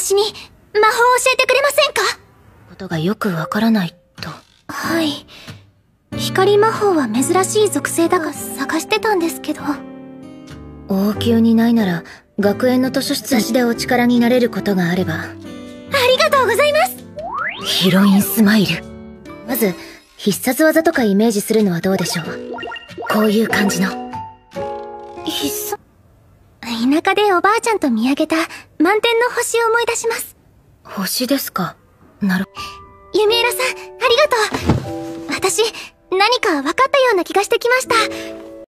私に魔法を教えてくれませんか？ことがよくわからないと。はい。光魔法は珍しい属性だが探してたんですけど。王宮にないなら、学園の図書室足でお力になれることがあれば。ありがとうございますヒロインスマイル。まず、必殺技とかイメージするのはどうでしょう？こういう感じの。必殺？田舎でおばあちゃんと見上げた満天の星を思い出します。星ですか。なる。ユミエラさん、ありがとう私、何か分かったような気がしてきました。